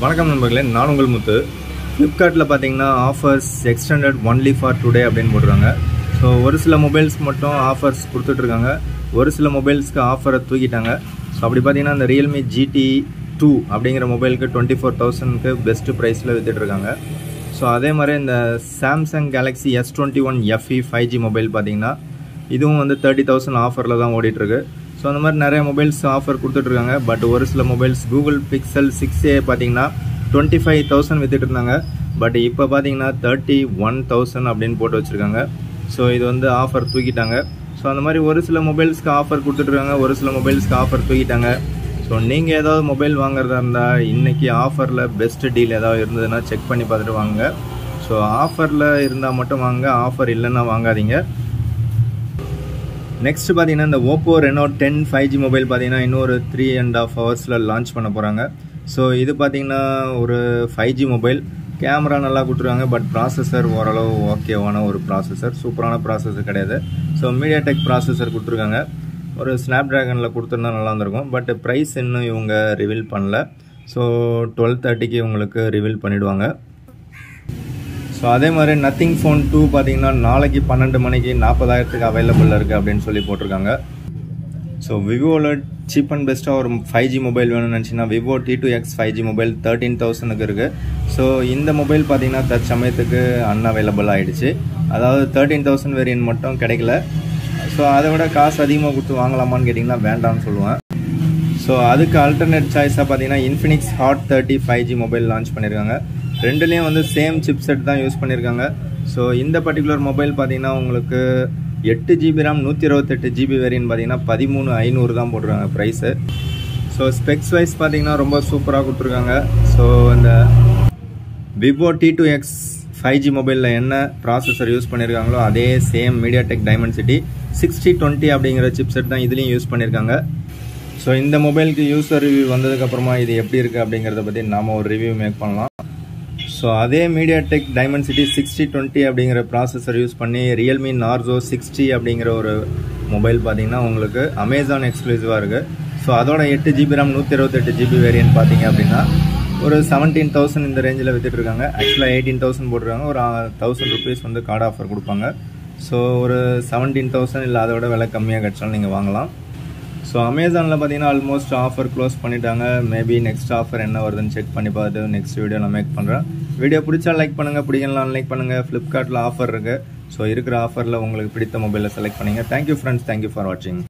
வணக்கம் நண்பர்களே நான் உங்கள் முத்து. ஃப்ளிப்கார்ட்டில் பார்த்தீங்கன்னா offers extended only for today அப்படின்னு போடுறாங்க ஸோ ஒரு சில மொபைல்ஸ்க்கு மட்டும் ஆஃபர்ஸ் கொடுத்துட்ருக்காங்க. ஒரு சில மொபைல்ஸ்க்கு ஆஃபரை தூக்கிட்டாங்க. ஸோ அப்படி பார்த்தீங்கன்னா இந்த ரியல்மி ஜிடி டூ அப்படிங்கிற மொபைலுக்கு டுவெண்ட்டி ஃபோர் தௌசண்ட்க்கு பெஸ்ட் ப்ரைஸில் விற்றுட்ருக்காங்க ஸோ அதே மாதிரி இந்த Samsung Galaxy S twenty one FE five G mobile பார்த்தீங்கன்னா இதுவும் வந்து தேர்ட்டி தௌசண்ட் ஆஃபரில் தான் ஓடிட்டுருக்கு ஸோ அந்த மாதிரி நிறைய மொபைல்ஸ் ஆஃபர் கொடுத்துட்ருக்காங்க. பட் ஒரு சில mobiles Google Pixel six A பார்த்தீங்கன்னா டுவெண்ட்டி ஃபைவ் தௌசண்ட் வித்துட்டு இருந்தாங்க பட் இப்போ பார்த்தீங்கன்னா தேர்ட்டி ஒன் தௌசண்ட் அப்படின்னு போட்டு வச்சுருக்காங்க. ஸோ இது வந்து ஆஃபர் தூக்கிட்டாங்க. ஸோ அந்த மாதிரி ஒரு சில மொபைல்ஸ்க்கு ஆஃபர் கொடுத்துட்ருக்காங்க. ஒரு சில மொபைல்ஸ்க்கு ஆஃபர் தூக்கிட்டாங்க. ஸோ நீங்கள் ஏதாவது மொபைல் வாங்குறதா இருந்தால் இன்றைக்கி ஆஃபரில் பெஸ்ட்டு டீல் ஏதாவது இருந்ததுன்னா செக் பண்ணி பார்த்துட்டு வாங்க. ஸோ ஆஃபரில் இருந்தால் மட்டும் வாங்க ஆஃபர் இல்லைன்னா வாங்காதீங்க. நெக்ஸ்ட் பார்த்தீங்கன்னா இந்த Oppo Reno ten five G mobile பார்த்தீங்கன்னா இன்னொரு த்ரீ அண்ட் ஆஃப் ஹவர்ஸில் லான்ச் பண்ண போகிறாங்க ஸோ இது பார்த்தீங்கன்னா ஒரு ஃபைவ் ஜி மொபைல் கேமரா நல்லா கொடுத்துருக்காங்க பட் ப்ராசஸர் ஓரளவு ஓகேவான ஒரு ப்ராசஸர் சூப்பரான ப்ராசஸர் கிடையாது. ஸோ மீடியா டெக் ப்ராசஸர் கொடுத்துருக்காங்க. ஒரு ஸ்னாப் ட்ராகனில் கொடுத்துருந்தா நல்லா இருந்திருக்கும். பட் ப்ரைஸ் இன்னும் இவங்க ரிவீல் பண்ணல. ஸோ டுவெல் தேர்ட்டிக்கு உங்களுக்கு ரிவீல் பண்ணிவிடுவாங்க ஸோ அதே மாதிரி நத்திங் ஃபோன் டூ பார்த்தீங்கன்னா நாளைக்கு பன்னெண்டு மணிக்கு நாற்பதாயிரத்துக்கு அவைலபிள் இருக்குது அப்படின்னு சொல்லி போட்டிருக்காங்க. ஸோ விவோவில் சீப் அண்ட் பெஸ்ட்டாக ஒரு ஃபைவ் ஜி மொபைல் வேணும்னு நினச்சிங்கன்னா Vivo T two X five G mobile thirteen தௌசண்ட்க்கு இருக்குது ஸோ இந்த மொபைல் பார்த்தீங்கன்னா தற்சமயத்துக்கு அன்அவைலபிள் ஆகிடுச்சு அதாவது தேர்ட்டீன் தௌசண்ட் வேரியன்ட் மட்டும் கிடைக்கல. ஸோ அதை விட காசு அதிகமாக கொடுத்து வாங்கலாமான்னு கேட்டிங்கன்னா வேண்டாம்னு சொல்லுவேன். ஸோ அதுக்கு அல்டர்னேட் சாய்ஸாக பார்த்தீங்கன்னா Infinix Hot thirty five G mobile launch பண்ணியிருக்காங்க ரெண்டுலேயும் வந்து சேம் சிப் செட் தான் யூஸ் பண்ணியிருக்காங்க ஸோ இந்த பர்டிகுலர் மொபைல் பார்த்தீங்கன்னா உங்களுக்கு எட்டு ஜிபி ரேம் நூற்றி இருபத்தெட்டு ஜிபி வேரியன்ட் பார்த்தீங்கன்னா பதிமூணு ஐநூறு தான் போட்டிருக்காங்க ப்ரைஸு ஸோ ஸ்பெக்ஸ் வைஸ் பார்த்தீங்கன்னா ரொம்ப சூப்பராக கொடுத்துருக்காங்க. ஸோ இந்த Vivo T two X five G மொபைலில் என்ன ப்ராசஸர் யூஸ் பண்ணியிருக்காங்களோ அதே same MediaTek Dimensity sixty twenty அப்படிங்கிற சிப் செட் தான் இதுலேயும் யூஸ் பண்ணியிருக்காங்க ஸோ இந்த மொபைலுக்கு யூஸர் ரிவ்யூ வந்ததுக்கப்புறமா இது எப்படி இருக்குது அப்படிங்கிறத பற்றி நாம் ஒரு ரிவ்யூ மேக் பண்ணலாம். ஸோ அதே MediaTek Dimensity sixty twenty அப்படிங்கிற ப்ராசஸர் யூஸ் பண்ணி ரியல்மி நார்சோ சிக்ஸ்டி அப்படிங்கிற ஒரு மொபைல் பார்த்தீங்கன்னா உங்களுக்கு அமேசான் எக்ஸ்க்ளூசிவாக இருக்குது ஸோ அதோட எட்டு ஜிபி ரேம் நூற்றி இருபத்தெட்டு ஜிபி வேரியன்ட் பார்த்தீங்க அப்படின்னா ஒரு செவன்டீன் தௌசண்ட் இந்த ரேஞ்சில் வித்துட்ருக்காங்க ஆக்சுவலாக எயிட்டீன் தௌசண்ட் போட்டிருக்காங்க. ஒரு தௌசண்ட் ருபீஸ் வந்து கார்டு ஆஃபர் கொடுப்பாங்க. ஸோ ஒரு செவன்டீன் தௌசண்ட் இல்லை அதோட விலை கம்மியாக கிடச்சாலும் நீங்கள் வாங்கலாம். ஸோ அமேசானில் பார்த்தீங்கன்னா ஆல்மோஸ்ட் ஆஃபர் க்ளோஸ் பண்ணிட்டாங்க. மேபி நெக்ஸ்ட் ஆஃபர் என்ன வருதுன்னு செக் பண்ணி பார்த்து நெக்ஸ்ட் வீடியோ நான் மேக் பண்ணுறேன் வீடியோ பிடிச்சா லைக் பண்ணுங்கள் பிடிக்கலாம் லைக் பண்ணுங்கள் ஃப்ளிப்கார்ட்டில் ஆஃபர் இருக்குது ஸோ இருக்கிற ஆஃபரில் உங்களுக்கு பிடித்த மொபைலில் செலக்ட் பண்ணுங்கள் தேங்க்யூ ஃப்ரெண்ட்ஸ் தேங்க்யூ ஃபார் வாட்சிங்